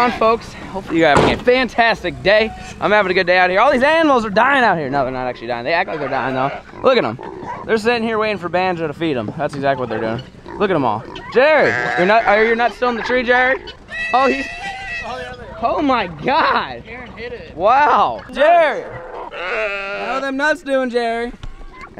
on, folks? Hopefully you're having a fantastic day. I'm having a good day out here. All these animals are dying out here. No, they're not actually dying. They act like they're dying, though. Look at them. They're sitting here waiting for Banjo to feed them. That's exactly what they're doing. Look at them all. Jerry, you're not, are you not still in the tree, Jerry? Oh, he's, oh my God. Aaron hit it. Wow. Jerry. How are them nuts doing, Jerry?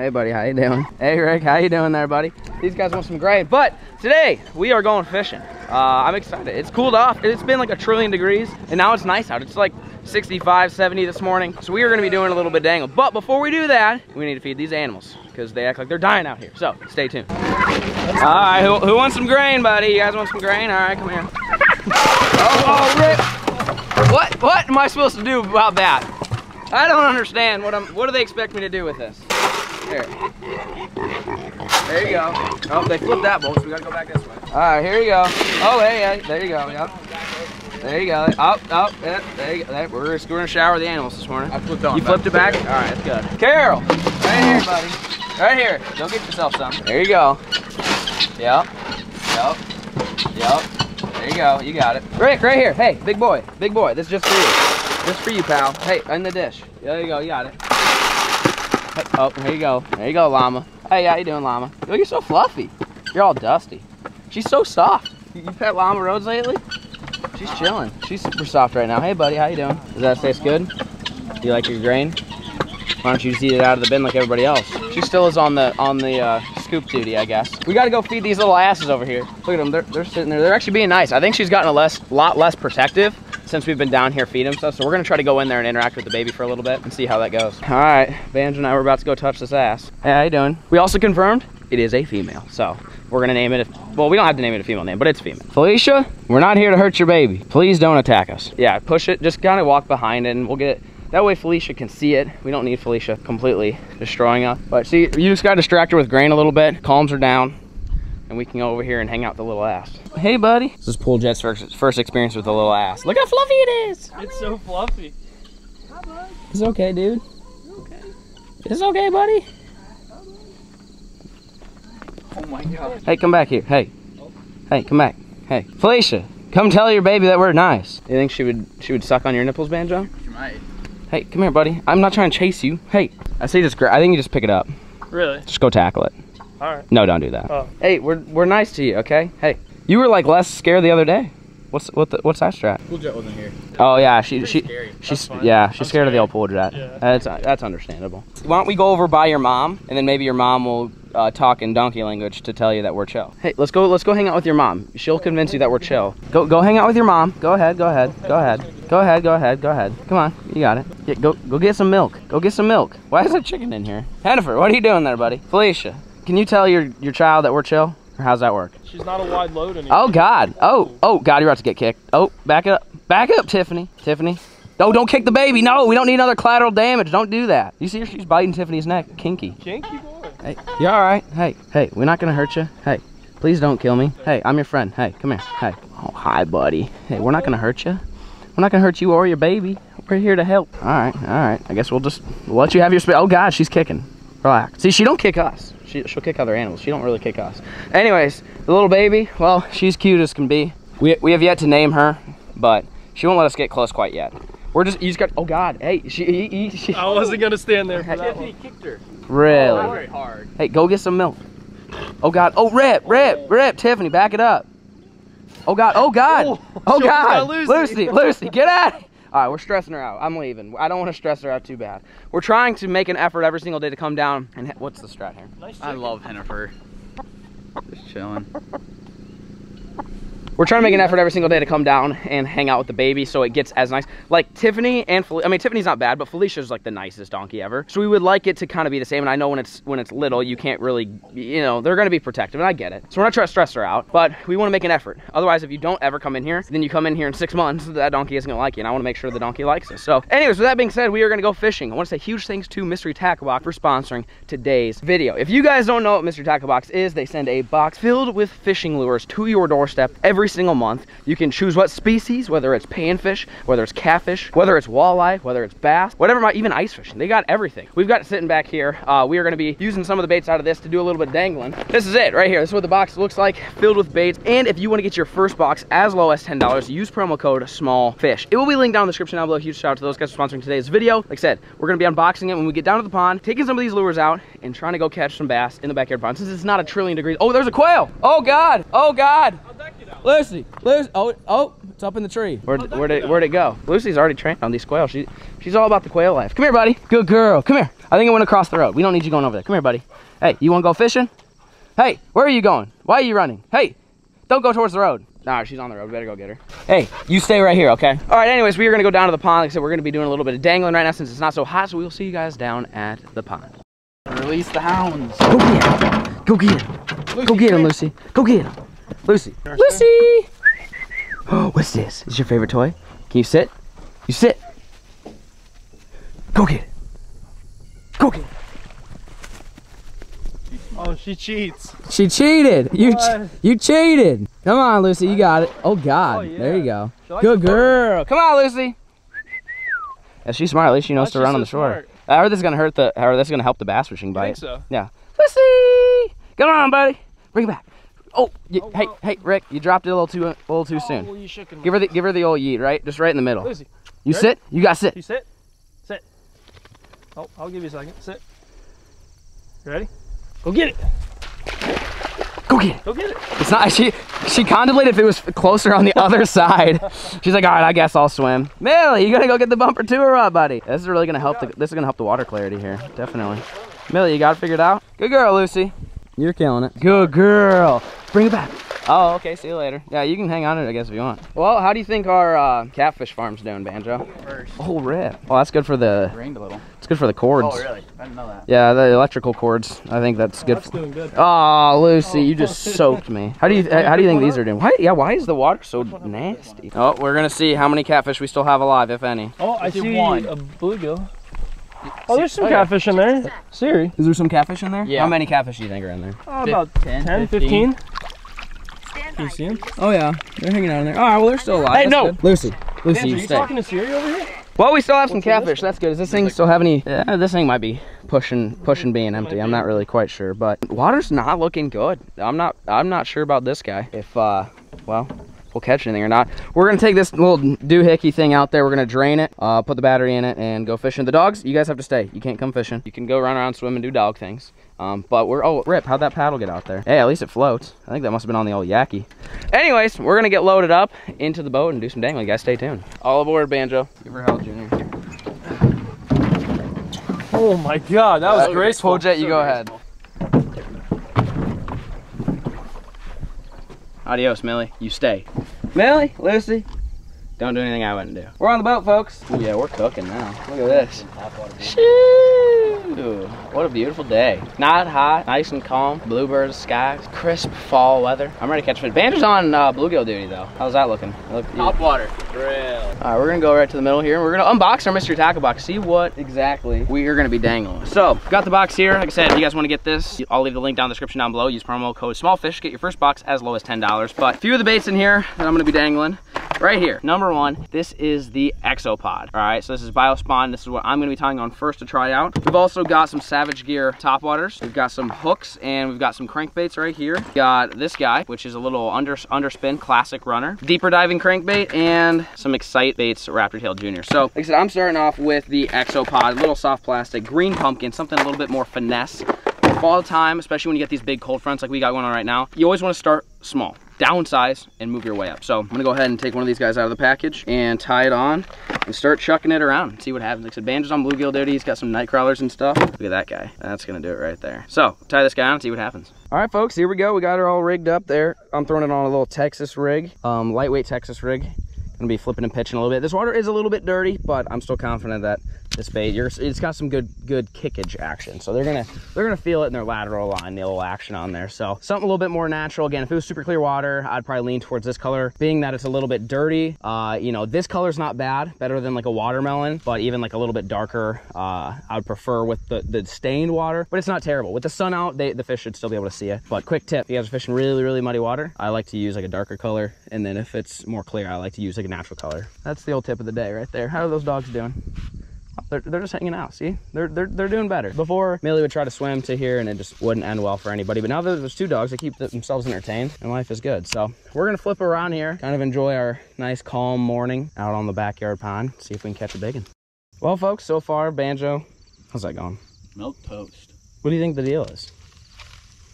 Hey, buddy, how you doing? Hey, Rick, how you doing there, buddy? These guys want some grain. But today, we are going fishing. Uh, I'm excited. It's cooled off. It's been like a trillion degrees, and now it's nice out. It's like 65, 70 this morning. So we are gonna be doing a little bit dangle. But before we do that, we need to feed these animals because they act like they're dying out here. So stay tuned. All right, who, who wants some grain, buddy? You guys want some grain? All right, come here. oh, oh, Rick. What, what am I supposed to do about that? I don't understand. What, I'm, what do they expect me to do with this? Here. There you go. Oh, they flipped that bolt, so we gotta go back this way. All right, here you go. Oh, hey, hey there you go. Yep. There you go. Up, up. Yeah, there you go. There, we're, we're gonna shower the animals this morning. I flipped on. You flipped it back? All right, that's good. Carol, right here, buddy. Right here. Go get yourself some. There you go. Yep. Yep. Yep. There you go. You got it. Rick, right here. Hey, big boy. Big boy. This is just for you. Just for you, pal. Hey, in the dish. There you go. You got it. Oh, here you go. There you go, llama. Hey, how you doing, llama? Oh, you're so fluffy. You're all dusty. She's so soft. You, pet llama roads lately? She's chilling. She's super soft right now. Hey, buddy, how you doing? Does that taste good? Do you like your grain? Why don't you just eat it out of the bin like everybody else? She still is on the on the uh, scoop duty, I guess. We got to go feed these little asses over here. Look at them. They're, they're sitting there. They're actually being nice. I think she's gotten a less lot less protective since we've been down here feeding stuff. So we're gonna try to go in there and interact with the baby for a little bit and see how that goes. All right, Banjo and I were about to go touch this ass. Hey, how you doing? We also confirmed it is a female. So we're gonna name it, a, well, we don't have to name it a female name, but it's female. Felicia, we're not here to hurt your baby. Please don't attack us. Yeah, push it, just kind of walk behind it and we'll get it. That way Felicia can see it. We don't need Felicia completely destroying us. But see, you just gotta distract her with grain a little bit, calms her down, and we can go over here and hang out the little ass. Hey, buddy. This is Pool Jet's first, first experience with the little ass. Look how fluffy it is. It's so fluffy. It's okay, dude. Okay. It's okay, buddy. Oh my god. Hey, come back here. Hey. Hey, come back. Hey. Felicia, come tell your baby that we're nice. You think she would she would suck on your nipples, Banjo? You might. Hey, come here, buddy. I'm not trying to chase you. Hey. I say just gra- I think you just pick it up. Really? Just go tackle it. All right. No, don't do that. Oh. Hey, we're we're nice to you, okay? Hey. You were like less scared the other day. What's what the, what's that strat? Cool Jet wasn't here. Oh yeah, she she scary. she's yeah, she's I'm scared of the old pool jet. Yeah. That's that's understandable. Why don't we go over by your mom, and then maybe your mom will uh, talk in donkey language to tell you that we're chill. Hey, let's go. Let's go hang out with your mom. She'll convince you that we're chill. Go go hang out with your mom. Go ahead. Go ahead. Go ahead. Go ahead. Go ahead. Go ahead. Come on, you got it. Get, go go get some milk. Go get some milk. Why is there chicken in here? Hennifer, what are you doing there, buddy? Felicia, can you tell your your child that we're chill? Or how's that work? She's not a wide load anymore. Oh God! Oh oh God! You're about to get kicked. Oh, back up, back up, Tiffany. Tiffany. No, don't kick the baby. No, we don't need another collateral damage. Don't do that. You see her? She's biting Tiffany's neck. Kinky. Kinky boy. Hey, you all right? Hey, hey, we're not gonna hurt you. Hey, please don't kill me. Hey, I'm your friend. Hey, come here. Hey. Oh, hi, buddy. Hey, we're not gonna hurt you. We're not gonna hurt you or your baby. We're here to help. All right, all right. I guess we'll just let you have your space. Oh God, she's kicking. Relax. See, she don't kick us. She, she'll kick other animals. She don't really kick us. Anyways, the little baby, well, she's cute as can be. We, we have yet to name her, but she won't let us get close quite yet. We're just, you just got, oh God, hey, she, he, he, she I wasn't gonna stand there for that Tiffany one. kicked her. really? Oh, very hard. Hey, go get some milk. Oh God, oh Rip, Rip, oh. Rip, Tiffany, back it up. Oh God, oh God, Oh, oh God, Lucy. Lucy, Lucy, get out. All right, we're stressing her out. I'm leaving. I don't want to stress her out too bad. We're trying to make an effort every single day to come down and hit, what's the strat here? Nice I love Hennifer. Just chilling. We're trying to make an effort every single day to come down and hang out with the baby so it gets as nice. Like Tiffany and Fel- I mean Tiffany's not bad, but Felicia's like the nicest donkey ever. So we would like it to kind of be the same. And I know when it's when it's little, you can't really, you know, they're going to be protective, and I get it. So we're not trying to stress her out, but we want to make an effort. Otherwise, if you don't ever come in here, then you come in here in six months, that donkey isn't to like you, and I want to make sure the donkey likes us. So, anyways, with that being said, we are going to go fishing. I want to say huge thanks to Mystery Tackle Box for sponsoring today's video. If you guys don't know what Mystery Tackle Box is, they send a box filled with fishing lures to your doorstep every single month. You can choose what species, whether it's panfish, whether it's catfish, whether it's walleye, whether it's bass, whatever, even ice fishing. They got everything. We've got it sitting back here. Uh, we are gonna be using some of the baits out of this to do a little bit of dangling. This is it right here. This is what the box looks like, filled with baits. And if you wanna get your first box as low as $10, use promo code small fish. It will be linked down in the description down below. Huge shout out to those guys for sponsoring today's video. Like I said, we're gonna be unboxing it when we get down to the pond, taking some of these lures out and trying to go catch some bass in the backyard pond. Since it's not a trillion degrees. Oh, there's a quail. Oh God. Oh God. Lucy, Lucy, oh, oh, it's up in the tree. Where'd, where'd, it, where'd it go? Lucy's already trained on these quail. She, she's all about the quail life. Come here, buddy. Good girl. Come here. I think it went across the road. We don't need you going over there. Come here, buddy. Hey, you want to go fishing? Hey, where are you going? Why are you running? Hey, don't go towards the road. Nah, she's on the road. We better go get her. Hey, you stay right here, okay? All right, anyways, we are going to go down to the pond. Like I said, we're going to be doing a little bit of dangling right now since it's not so hot, so we will see you guys down at the pond. Release the hounds. Go get him. Go get him. Go get him, Lucy. Go get him. Lucy. Lucy. Oh, what's this? Is your favorite toy? Can you sit? You sit. Go get it. Go get it. Oh, she cheats. She cheated. You What? you cheated. Come on, Lucy. You got it. Oh God. Oh, yeah. There you go. Good girl. Come on, Lucy. Yeah, she's smart. At least she knows Why's to run so on the shore. smart? Uh, or this is gonna hurt the. Or this is gonna help the bass fishing I bite. think so. Yeah. Lucy, come on, buddy. Bring it back. Oh, you, Oh, hey, wow. hey, Rick, you dropped it a little too, a little too Oh, soon. well, you. Give her the, give her the old yeet, right? Just right in the middle. Lucy, You ready? sit. You got sit. you sit. Sit. Oh, I'll give you a second. Sit. You ready? Go get it. Go get it. Go get it. It's not. She, she contemplated if it was closer on the other side. She's like, all right, I guess I'll swim. Millie, you gotta go get the bumper too, or what, buddy? This is really gonna help. The, this is gonna help the water clarity here, definitely. Millie, you got it figured out. Good girl, Lucy. You're killing it. Good girl. Bring it back. Oh, okay. See you later. Yeah, you can hang on to it, I guess, if you want. Well, how do you think our uh, catfish farm's doing, Banjo? First. Oh, rip. Well, that's good for the. Rained a little. It's good for the cords. Oh, really? I didn't know that. Yeah, the electrical cords. I think that's good. That's For... doing good. Oh, Lucy, you just soaked me. How do you how do you think these are doing? Why? Yeah, why is the water so nasty? Oh, we're gonna see how many catfish we still have alive, if any. Oh, I see see one. a bluegill. Oh, there's some Oh, yeah. catfish in there. Siri. Is there some catfish in there? Yeah. How many catfish do you think are in there? Oh, about 10, 10, 15. Can you see him? Oh yeah, they're hanging out in there. All right, well they're still alive. Hey, That's no! good. Lucy, Lucy, Dan, are you you stay. talking to Siri over here? Well, we still have some What's in catfish. That's good. Does this thing still have any? Yeah, this thing might be pushing, pushing being empty. I'm not really quite sure, but water's not looking good. I'm not, I'm not sure about this guy. If, uh, well, we'll catch anything or not. We're gonna take this little doohickey thing out there. We're gonna drain it, uh, put the battery in it, and go fishing. The dogs, you guys have to stay. You can't come fishing. You can go run around, swim, and do dog things. Um, but we're oh rip, how'd that paddle get out there? Hey, at least it floats. I think that must have been on the old Yaki. Anyways, we're gonna get loaded up into the boat and do some dangling. You guys stay tuned. All aboard, Banjo. Give her hell, Junior. Oh my god, that was Uh, graceful. Jet, you So go ahead. Adios, Millie. You stay. Millie, Lucy. Don't do anything I wouldn't do. We're on the boat, folks. Ooh, yeah, we're cooking now. Look at this. Shoo! What a beautiful day. Not hot, nice and calm. Bluebirds, skies, crisp fall weather. I'm ready to catch fish. Banjo's on uh, bluegill duty though. How's that looking? Look, Top water. Grill. all right, we're gonna go right to the middle here and we're gonna unbox our mystery tackle box, see what exactly we are gonna be dangling. So, got the box here. Like I said, if you guys wanna get this, I'll leave the link down in the description down below. Use promo code SMALLFISH, get your first box as low as $10. But a few of the baits in here that I'm gonna be dangling. Right here, number one, this is the Exopod. All right, so this is Biospawn. This is what I'm gonna be tying on first to try out. We've also got some Savage Gear topwaters. We've got some hooks and we've got some crankbaits right here. Got this guy, which is a little under underspin classic runner. Deeper diving crankbait and some Xcite Baits Raptor Tail Junior. So, like I said, I'm starting off with the Exopod, little soft plastic, green pumpkin, something a little bit more finesse. Fall time, especially when you get these big cold fronts like we got going on right now, you always want to start small, downsize, and move your way up. So I'm gonna go ahead and take one of these guys out of the package and tie it on and start chucking it around and see what happens. Like I said, Banjo's on bluegill duty, he's got some night crawlers and stuff. Look at that guy, that's gonna do it right there. So tie this guy on and see what happens. All right, folks, here we go. We got her all rigged up there. I'm throwing it on a little Texas rig, um, lightweight Texas rig. Gonna be flipping and pitching a little bit. This water is a little bit dirty, but I'm still confident that this bait. You're, it's got some good good kickage action. So they're gonna they're gonna feel it in their lateral line, the little action on there. So something a little bit more natural. Again, if it was super clear water, I'd probably lean towards this color. Being that it's a little bit dirty, uh, you know, this color's not bad, better than like a watermelon, but even like a little bit darker, uh, I would prefer with the, the stained water, but it's not terrible. With the sun out, they, the fish should still be able to see it. But quick tip, if you guys are fishing really, really muddy water, I like to use like a darker color. And then if it's more clear, I like to use like a natural color. That's the old tip of the day right there. How are those dogs doing? They're, they're just hanging out. See, they're, they're they're doing better. Before Millie would try to swim to here, and it just wouldn't end well for anybody. But now that there's two dogs, they keep themselves entertained, and life is good. So we're gonna flip around here, kind of enjoy our nice calm morning out on the backyard pond. See if we can catch a big one. Well, folks, so far banjo, how's that going? Milk toast. What do you think the deal is?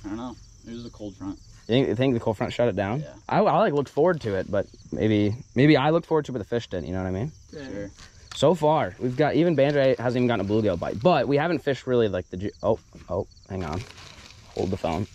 I don't know. It was a cold front. You think, you think the cold front shut it down? Yeah. I, I like looked forward to it, but maybe maybe I looked forward to it, but the fish didn't. You know what I mean? Sure. So far, we've got even Banjo hasn't even gotten a bluegill bite, but we haven't fished really like the. Oh, oh, hang on, hold the phone.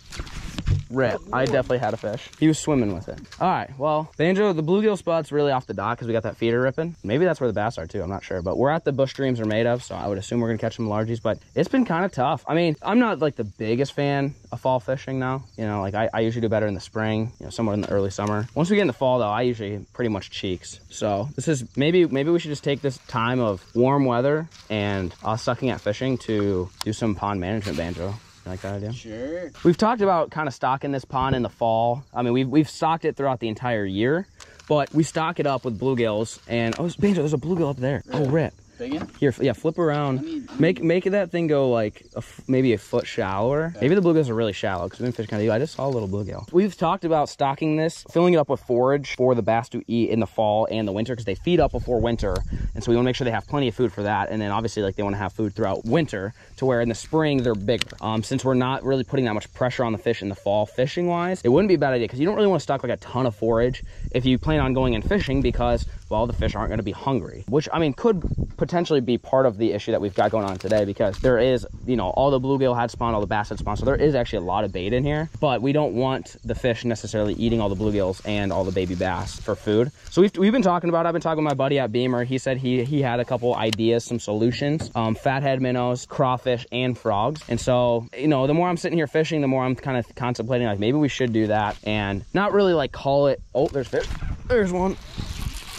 Rip, I definitely had a fish. He was swimming with it. All right, well, Banjo, the bluegill spot's really off the dock because we got that feeder ripping. Maybe that's where the bass are too. I'm not sure, but we're at the bush streams are made of, so I would assume we're gonna catch some largies. But it's been kind of tough. I mean, I'm not like the biggest fan of fall fishing now. You know, like I, I usually do better in the spring, you know, somewhere in the early summer. Once we get in the fall, though, I usually pretty much cheeks. So this is maybe maybe we should just take this time of warm weather and us sucking at fishing to do some pond management, Banjo. You like that idea? Sure. We've talked about kind of stocking this pond in the fall. I mean, we've, we've stocked it throughout the entire year, but we stock it up with bluegills. And oh, Banjo, there's a bluegill up there. Oh, rip. Here, yeah, flip around. Let me- let me- Make make that thing go like a f maybe a foot shallower. Maybe the bluegills are really shallow because we've been fishing kind of deep. I just saw a little bluegill. We've talked about stocking this, filling it up with forage for the bass to eat in the fall and the winter because they feed up before winter, and so we want to make sure they have plenty of food for that. And then obviously like they want to have food throughout winter to where in the spring they're bigger. Um, since we're not really putting that much pressure on the fish in the fall fishing wise, it wouldn't be a bad idea because you don't really want to stock like a ton of forage if you plan on going and fishing because well the fish aren't going to be hungry, which I mean could potentially be part of the issue that we've got going on today because there is, you know, all the bluegill had spawned, all the bass had spawned, so there is actually a lot of bait in here, but we don't want the fish necessarily eating all the bluegills and all the baby bass for food. So we've, we've been talking about, I've been talking with my buddy at Beamer. He said he, he had a couple ideas, some solutions, um, fathead minnows, crawfish, and frogs. And so, you know, the more I'm sitting here fishing, the more I'm kind of contemplating like maybe we should do that and not really like call it, oh, there's fish. There's one.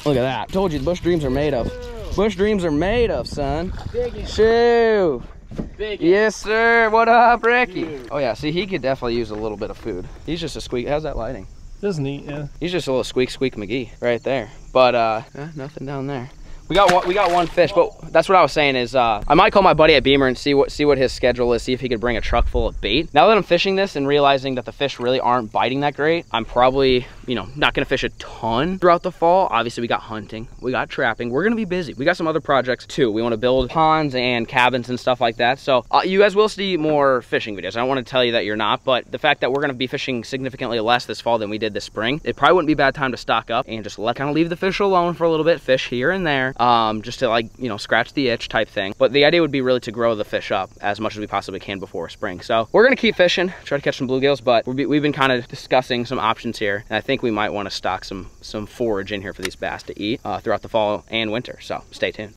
Look at that. Told you the bush dreams are made of. Bush dreams are made of, son. Big Shoo. Big Yes, sir. What up, Ricky? Oh yeah, see, he could definitely use a little bit of food. He's just a squeak. How's that lighting? This is neat, yeah. He's just a little squeak, squeak McGee right there. But uh, eh, nothing down there. We got one, we got one fish, but that's what I was saying is uh, I might call my buddy at Beamer and see what see what his schedule is, see if he could bring a truck full of bait. Now that I'm fishing this and realizing that the fish really aren't biting that great, I'm probably you know not gonna fish a ton throughout the fall. Obviously, we got hunting, we got trapping. We're gonna be busy. We got some other projects too. We want to build ponds and cabins and stuff like that. So uh, you guys will see more fishing videos. I don't want to tell you that you're not, but the fact that we're gonna be fishing significantly less this fall than we did this spring, it probably wouldn't be a bad time to stock up and just let kind of leave the fish alone for a little bit, fish here and there, um, just to like you know scratch the itch type thing. But the idea would be really to grow the fish up as much as we possibly can before spring. So we're gonna keep fishing, try to catch some bluegills, but we've we've been kind of discussing some options here, and I think we might want to stock some some forage in here for these bass to eat uh, throughout the fall and winter. So stay tuned.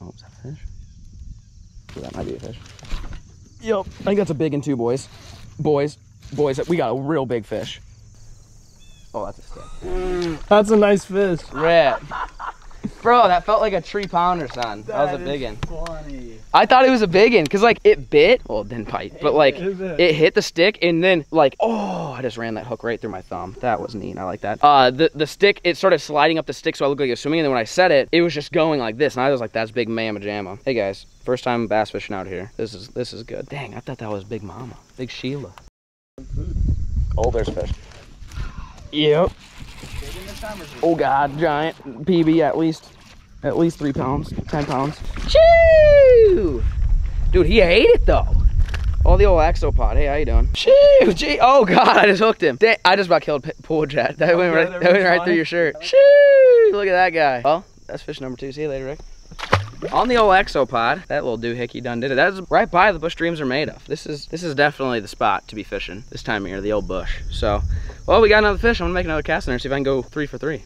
Oh, was that a fish? Oh, that might be a fish. Yep, I think that's a big one too, boys. Boys, boys, we got a real big fish. Oh, that's a stick. That's a nice fish. Rip. Bro, that felt like a tree pounder, son. That, was a That big one. I thought it was a big one because like it bit. Well, it didn't bite, but like It it hit the stick and then like oh, I just ran that hook right through my thumb. That was neat. I like that. Uh, the the stick it started sliding up the stick, so I looked like I was swimming. And then when I set it, it was just going like this, and I was like, "That's big mama jamma." Hey guys, first time bass fishing out here. This is this is good. Dang, I thought that was big mama, big Sheila. Oh, there's fish. Yep. Oh god, giant PB at least at least three pounds, ten pounds. Choo! Dude, he ate it though. Oh, the old Exopod. Hey, how you doing? Shoo! Gee, oh god, I just hooked him. Dang, I just about killed Pool Jet. That went yeah, right, that went right through your shirt. Shoo! Look at that guy. Well, that's fish number two. See you later, Rick. On the old Exopod, that little doohickey done did it. That's right by the bush dreams are made of. This is this is definitely the spot to be fishing this time of year, the old bush. So, well, we got another fish. I'm gonna make another cast in there, see if I can go three for three.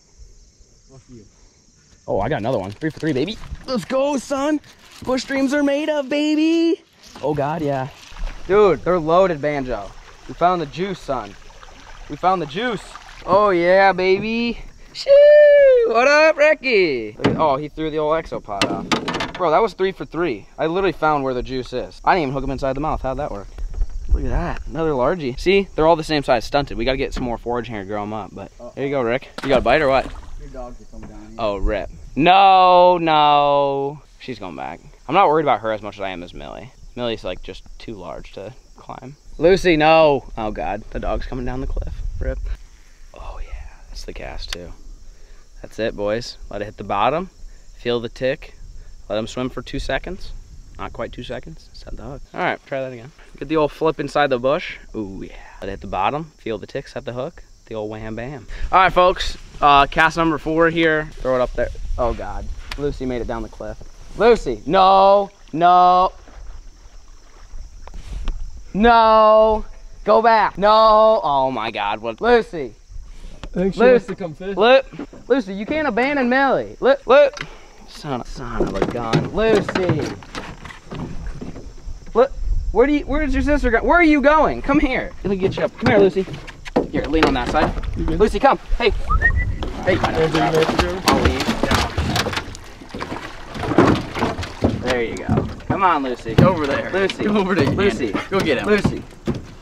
Oh, I got another one. Three for three, baby. Let's go, son. Bush dreams are made of, baby. Oh, God, yeah. Dude, they're loaded, Banjo. We found the juice, son. We found the juice. Oh, yeah, baby. Shoo! What up, Ricky? Oh, he threw the old exopod off. Bro, that was three for three. I literally found where the juice is. I didn't even hook him inside the mouth. How'd that work? Look at that, another largie. See, they're all the same size, stunted. We gotta get some more forage here to grow them up, but there you go, Rick. You got a bite or what? Your dogs are coming down here. Oh, rip. No, no. She's going back. I'm not worried about her as much as I am as Millie. Millie's like just too large to climb. Lucy, no. Oh God, the dog's coming down the cliff. Rip. Oh yeah, that's the cast too. That's it, boys. Let it hit the bottom. Feel the tick. Let them swim for two seconds. Not quite two seconds. Set the hook. All right, try that again. Get the old flip inside the bush. Ooh yeah. Let it hit the bottom. Feel the tick. Set the hook. The old wham bam. All right, folks. Uh, cast number four here. Throw it up there. Oh God. Lucy made it down the cliff. Lucy, no, no, no. Go back. No. Oh my God. What? Lucy. I think she Lucy. come fish. Look, Lucy, you can't abandon Millie. Look, look. Son of, son of a gun. Lucy. Look, where do you, where's your sister go? Where are you going? Come here. Let me get you up. Come here, Lucy. Here, lean on that side. Mm-hmm. Lucy, come. Hey. Hey. Andrew, you know what to do? I'll leave. There you go. Come on, Lucy. Go over there. Lucy. Go over there. Lucy. Go get him. Lucy.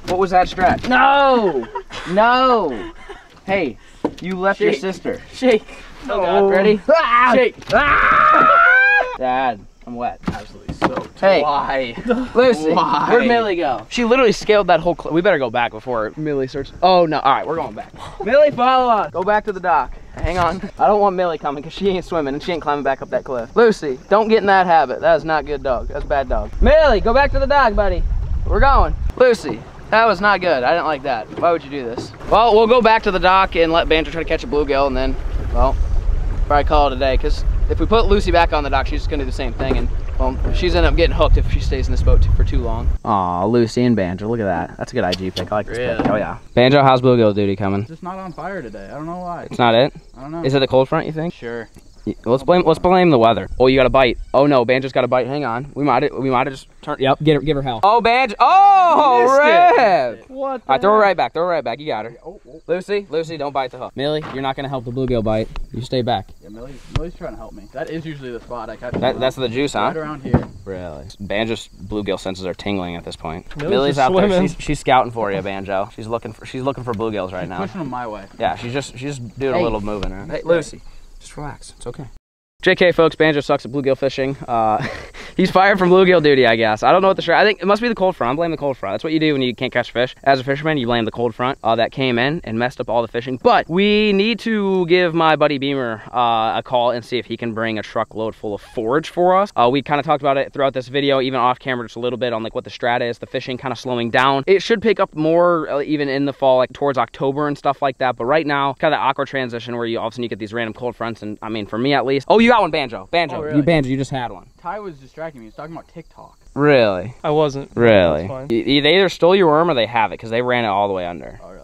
What was that strat? No! No! Hey, you left your sister. Shake. Oh, God. Ready? Ah! Shake. Ah! Dad, I'm wet. Absolutely soaked. Hey. Why? Lucy, Why? where'd Millie go? She literally scaled that whole. Cl- we better go back before Millie starts. Oh no! All right, we're going back. Millie, follow us. Go back to the dock. Hang on. I don't want Millie coming because she ain't swimming and she ain't climbing back up that cliff. Lucy, don't get in that habit. That is not good dog. That's bad dog. Millie, go back to the dock, buddy. We're going. Lucy, that was not good. I didn't like that. Why would you do this? Well, we'll go back to the dock and let Banjo try to catch a bluegill and then, well, probably call it a day because if we put Lucy back on the dock, she's just gonna do the same thing and well, she's end up getting hooked if she stays in this boat for too long. Aw, Lucy and Banjo, look at that. That's a good IG pick. I like this pick. Oh yeah. Banjo, how's bluegill duty coming? It's just not on fire today. I don't know why. It's not it. I don't know. Is it the cold front? You think? Sure. Y- Let's blame. Let's blame the weather. Oh, you got a bite. Oh no, Banjo's got a bite. Hang on. We might. We might have just turned. Yep. Get her. Give her hell. Oh, Banjo. Oh, Missed rip. What? All right, throw her right back. Throw her right back. You got her. Oh, oh. Lucy, Lucy, don't bite the hook. Millie, you're not gonna help the bluegill bite. You stay back. Yeah, Millie's, Millie's trying to help me. That is usually the spot I catch. That, that's the juice, huh? right around here. Really? Banjo's bluegill senses are tingling at this point. Millie's Millie's just out there. She's, she's scouting for you, Banjo. She's looking for she's looking for bluegills right She's now. pushing them my way. Yeah, she's just she's just doing a little moving. Right? Hey, Lucy, just relax. It's okay. JK, folks, Banjo sucks at bluegill fishing. Uh, he's fired from bluegill duty, I guess. I don't know what the. I think it must be the cold front. I'm blaming the cold front. That's what you do when you can't catch fish. As a fisherman, you blame the cold front uh, that came in and messed up all the fishing. But we need to give my buddy Beamer uh, a call and see if he can bring a truckload full of forage for us. Uh, we kind of talked about it throughout this video, even off camera, just a little bit on like what the strat is. The fishing kind of slowing down. It should pick up more uh, even in the fall, like towards October and stuff like that. But right now, kind of that awkward transition where you all of a sudden you get these random cold fronts. And I mean, for me at least. Oh, you got one, Banjo. Banjo. Oh, really? You Banjo. You just had one. Ty was distracting me. He was talking about TikTok. Really? I wasn't. Really? That's fine. They either stole your worm or they have it because they ran it all the way under. Oh, really?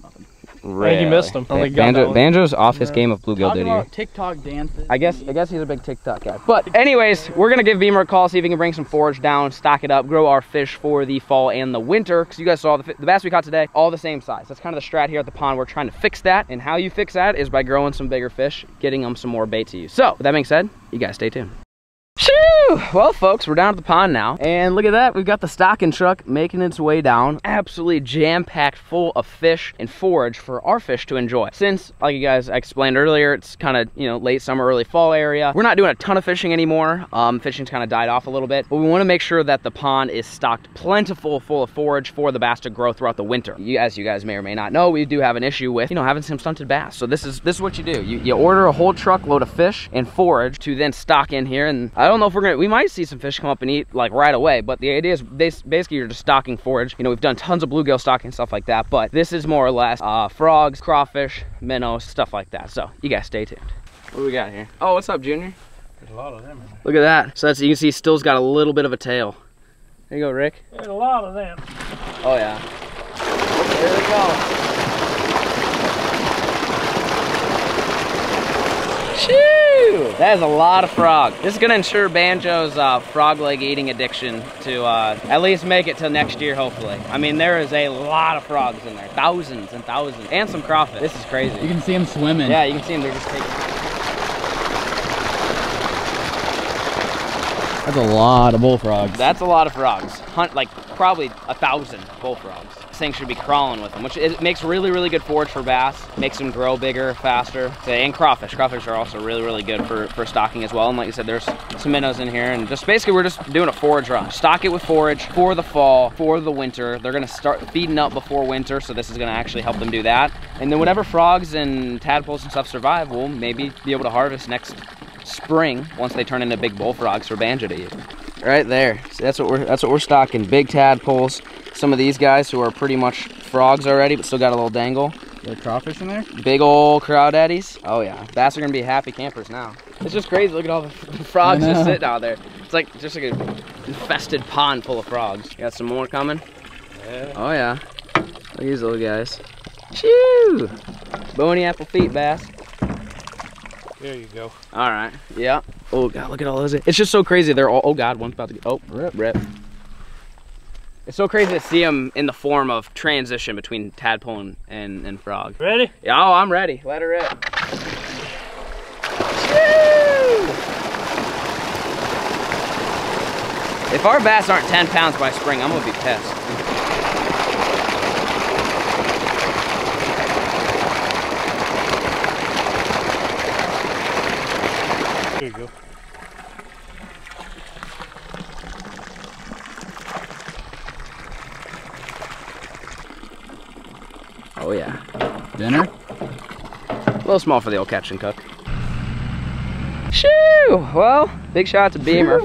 Nothing. Really? you missed him. I don't think you got that Banjo. Banjo's off his Yeah. game of bluegill Talking duty. about TikTok dances. I guess I guess he's a big TikTok guy. But anyways, we're gonna give Beamer a call, see if he can bring some forage down, stock it up, grow our fish for the fall and the winter. Because you guys saw the, the bass we caught today, all the same size. That's kind of the strat here at the pond. We're trying to fix that, and how you fix that is by growing some bigger fish, getting them some more bait to use. So with that being said, you guys stay tuned. Shoo! Well, folks, we're down at the pond now, and look at that. We've got the stocking truck making its way down, absolutely jam-packed full of fish and forage for our fish to enjoy. Since, like you guys explained earlier, it's kind of you know late summer, early fall area. We're not doing a ton of fishing anymore. Um, fishing's kind of died off a little bit, but we want to make sure that the pond is stocked plentiful full of forage for the bass to grow throughout the winter. You, as you guys may or may not know, we do have an issue with you know having some stunted bass. So this is this is what you do. You, you order a whole truckload of fish and forage to then stock in here, and I don't know if we're gonna. We might see some fish come up and eat like right away, but the idea is bas- basically you're just stocking forage. You know, we've done tons of bluegill stocking and stuff like that, but this is more or less uh, frogs, crawfish, minnows, stuff like that. So you guys stay tuned. What do we got here? Oh, what's up, Junior? There's a lot of them. Look at that. So that's you can see, still's got a little bit of a tail. There you go, Rick. There's a lot of them. Oh yeah. There they go. Shoo! That is a lot of frog. This is gonna ensure Banjo's uh, frog leg eating addiction to uh, at least make it till next year, hopefully. I mean, there is a lot of frogs in there. Thousands and thousands. And some crawfish. This is crazy. You can see them swimming. Yeah, you can see them. They're just taking. That's a lot of bullfrogs. That's a lot of frogs. Hunt like probably a thousand bullfrogs. This thing should be crawling with them, which it makes really, really good forage for bass. Makes them grow bigger, faster. And crawfish. Crawfish are also really, really good for, for stocking as well. And like I said, there's some minnows in here. And just basically, we're just doing a forage run. Stock it with forage for the fall, for the winter. They're gonna start feeding up before winter, so this is gonna actually help them do that. And then whatever frogs and tadpoles and stuff survive, we'll maybe be able to harvest next spring once they turn into big bullfrogs for banjo to eat. Right there. See, that's what we're that's what we're stocking. Big tadpoles. Some of these guys who are pretty much frogs already, but still got a little dangle. There crawfish in there? Big old crawdaddies. Oh yeah, bass are gonna be happy campers now. It's just crazy. Look at all the frogs just know. sitting out there. It's like just like a infested pond full of frogs. Got some more coming. Yeah. Oh yeah. Look at these little guys. Chew! Bony apple feet bass. There you go. All right. Yeah. Oh god, look at all those. It's just so crazy. They're all. Oh god, one's about to get. Oh, rip, rip. It's so crazy to see them in the form of transition between tadpole and, and, and frog. Ready? Yeah, oh, I'm ready. Let her rip. If our bass aren't 10 pounds by spring, I'm gonna be pissed. There you go. Oh yeah. Dinner? A little small for the old catch and cook. Shoo! Well, big shout out to Beamer.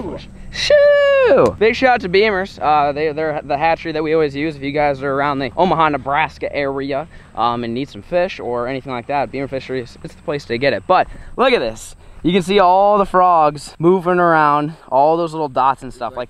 Shoo! Big shout out to Beamers. Uh, they, they're the hatchery that we always use if you guys are around the Omaha, Nebraska area um, and need some fish or anything like that. Beamer Fishery, is- it's the place to get it. But look at this. You can see all the frogs moving around, all those little dots and stuff. Like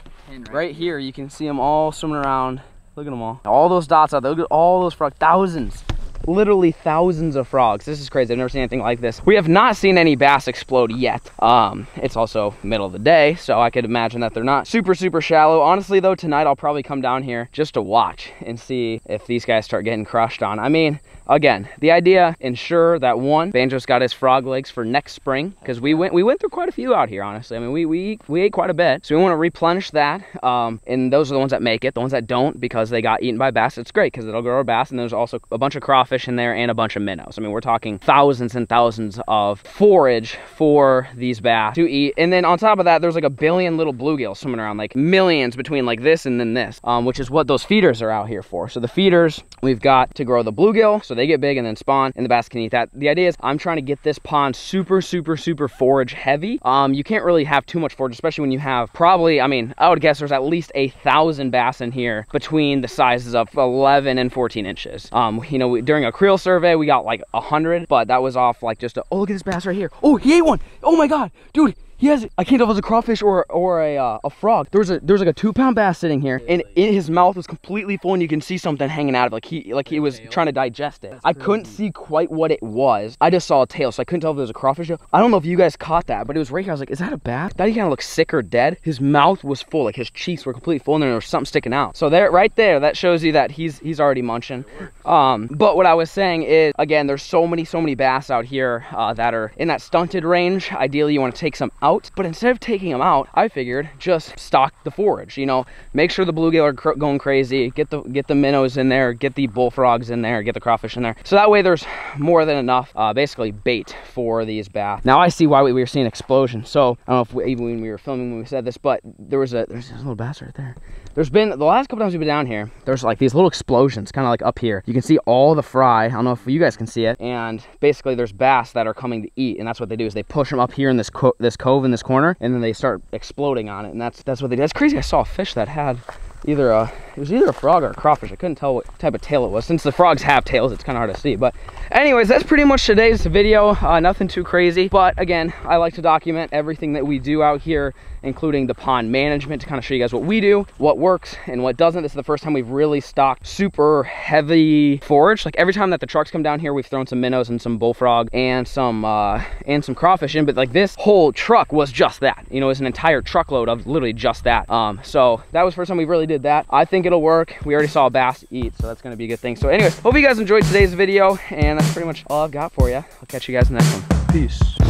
right here, you can see them all swimming around. Look at them all. All those dots out there. Look at all those frogs. Thousands. Literally thousands of frogs. This is crazy. I've never seen anything like this. We have not seen any bass explode yet. Um, it's also middle of the day, so I could imagine that they're not super, super shallow. Honestly, though, tonight I'll probably come down here just to watch and see if these guys start getting crushed on. I mean, again, the idea ensure that one, Banjo's got his frog legs for next spring because we went we went through quite a few out here. Honestly, I mean we we we ate quite a bit, so we want to replenish that. Um, and those are the ones that make it. The ones that don't because they got eaten by bass, it's great because it'll grow our bass. And there's also a bunch of crawfish in there and a bunch of minnows. I mean we're talking thousands and thousands of forage for these bass to eat. And then on top of that, there's like a billion little bluegills swimming around, like millions between like this and then this, um, which is what those feeders are out here for. So the feeders we've got to grow the bluegill, so they get big and then spawn, and the bass can eat that. The idea is I'm trying to get this pond super, super, super forage heavy. Um, you can't really have too much forage, especially when you have probably, I mean, I would guess there's at least a thousand bass in here between the sizes of 11 and 14 inches. Um, you know, we, during a creel survey, we got like a hundred, but that was off like just a, oh, look at this bass right here. Oh, he ate one. Oh my God, dude. He has, I can't tell if it was a crawfish or or a uh, a frog. There was a there was like a two pound bass sitting here, and in his mouth was completely full, and you can see something hanging out of it, like he like he was trying to digest it. I couldn't see quite what it was. I just saw a tail, so I couldn't tell if it was a crawfish. I don't know if you guys caught that, but it was right here. I was like, is that a bass? That he kind of looked sick or dead. His mouth was full, like his cheeks were completely full, and there was something sticking out. So there, right there, that shows you that he's he's already munching. Um, but what I was saying is, again, there's so many so many bass out here uh, that are in that stunted range. Ideally, you want to take some out, but instead of taking them out, I figured just stock the forage. You know, make sure the bluegill are cr- going crazy. Get the get the minnows in there. Get the bullfrogs in there. Get the crawfish in there. So that way, there's more than enough, uh, basically bait for these bass. Now I see why we, we were seeing explosions. So I don't know if we, even when we were filming when we said this, but there was a there's a little bass right there. There's been the last couple times we've been down here. There's like these little explosions, kind of like up here. You can see all the fry. I don't know if you guys can see it. And basically, there's bass that are coming to eat, and that's what they do is they push them up here in this co- this cove in this corner, and then they start exploding on it. And that's that's what they do. That's crazy. I saw a fish that had either a it was either a frog or a crawfish. I couldn't tell what type of tail it was. Since the frogs have tails, it's kind of hard to see. But anyways, that's pretty much today's video. Uh, nothing too crazy. But again, I like to document everything that we do out here, including the pond management to kind of show you guys what we do, what works and what doesn't. This is the first time we've really stocked super heavy forage. Like every time that the trucks come down here, we've thrown some minnows and some bullfrog and some uh, and some crawfish in. But like this whole truck was just that. You know, it was an entire truckload of literally just that. Um, so that was first time we really did that. I think it'll work. We already saw a bass eat, so that's gonna be a good thing. So anyways, hope you guys enjoyed today's video, and that's pretty much all I've got for you. I'll catch you guys in the next one. Peace.